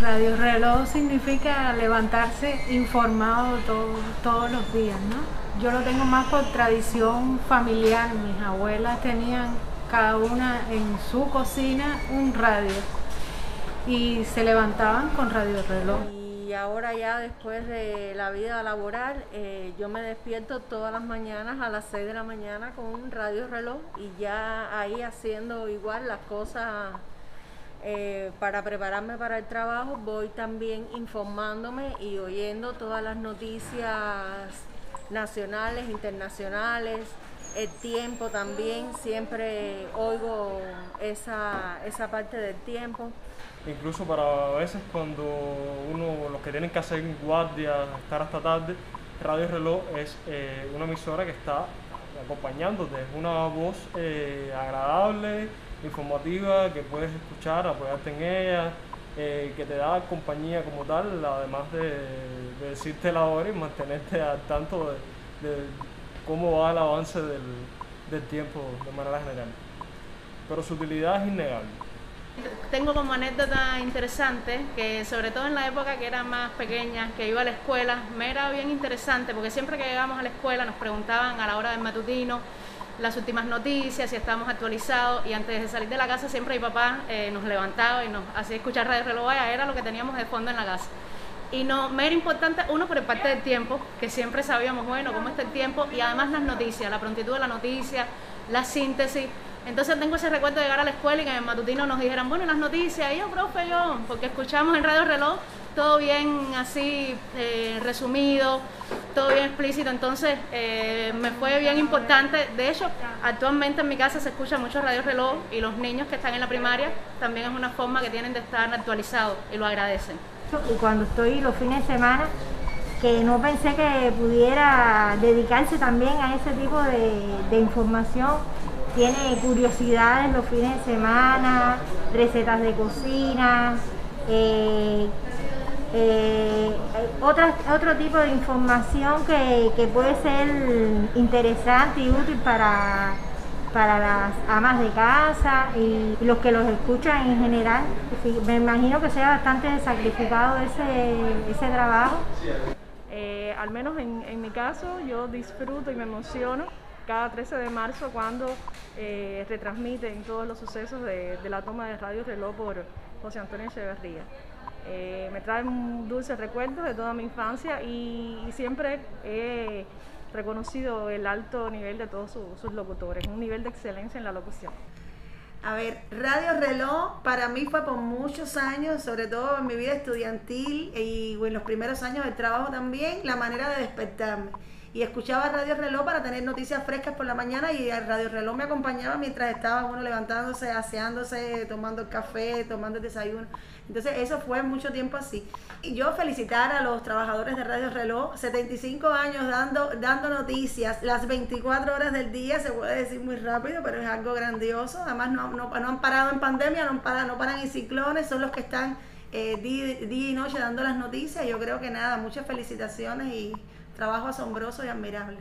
Radio reloj significa levantarse informado todo- todos los días, ¿no? Yo lo tengo más por tradición familiar. Mis abuelas tenían cada una en su cocina un radio y se levantaban con radio reloj. Y ahora ya después de la vida laboral, eh, yo me despierto todas las mañanas a las 6 de la mañana con un radio reloj y ya ahí haciendo igual las cosas eh, para prepararme para el trabajo, voy también informándome y oyendo todas las noticias nacionales, internacionales, el tiempo también, siempre oigo esa, esa parte del tiempo. Incluso para a veces cuando uno, los que tienen que hacer guardia, estar hasta tarde, Radio Reloj es eh, una emisora que está acompañándote, es una voz eh, agradable, informativa, que puedes escuchar, apoyarte en ella, eh, que te da compañía como tal, además de, de decirte la hora y mantenerte al tanto de, de cómo va el avance del, del tiempo de manera general. Pero su utilidad es innegable. Tengo como anécdota interesante que sobre todo en la época que era más pequeña, que iba a la escuela, me era bien interesante porque siempre que llegamos a la escuela nos preguntaban a la hora del matutino las últimas noticias, si estábamos actualizados y antes de salir de la casa siempre mi papá eh, nos levantaba y nos hacía escuchar Radio Reloj era lo que teníamos de fondo en la casa. Y no, me era importante, uno, por el parte del tiempo, que siempre sabíamos, bueno, cómo está el tiempo, y además las noticias, la prontitud de la noticia, la síntesis. Entonces tengo ese recuerdo de llegar a la escuela y que en el matutino nos dijeran, bueno, las noticias, y yo, profe, yo, porque escuchamos en Radio Reloj todo bien así eh, resumido, todo bien explícito, entonces eh, me fue bien importante. De hecho, actualmente en mi casa se escucha mucho Radio Reloj y los niños que están en la primaria también es una forma que tienen de estar actualizados y lo agradecen. y cuando estoy los fines de semana, que no pensé que pudiera dedicarse también a ese tipo de, información. Tiene curiosidades los fines de semana, recetas de cocina, eh, eh, otras- otro tipo de información que, que puede ser interesante y útil para, para las amas de casa y los que los escuchan en general. Me imagino que sea bastante sacrificado ese, ese trabajo. Eh, al menos en, en mi caso, yo disfruto y me emociono cada 13 de marzo cuando eh, retransmiten todos los sucesos de, de la toma de Radio Reloj por José Antonio Echeverría. Eh, me traen dulces recuerdos de toda mi infancia y, siempre he reconocido el alto nivel de todos sus locutores, un nivel de excelencia en la locución. A ver, Radio Reloj para mí fue por muchos años, sobre todo en mi vida estudiantil y en los primeros años del trabajo también, la manera de despertarme. Y escuchaba Radio Reloj para tener noticias frescas por la mañana y el Radio Reloj me acompañaba mientras estaba uno levantándose, aseándose, tomando el café, tomando el desayuno. Entonces eso fue mucho tiempo así. Y yo felicitar a los trabajadores de Radio Reloj, 75 años dando, dando noticias, las 24 horas del día, se puede decir muy rápido, pero es algo grandioso. Además no, no, no han parado en pandemia, no, parado, no paran en ciclones, son los que están eh, día, día y noche dando las noticias. Yo creo que nada, muchas felicitaciones y trabajo asombroso y admirable.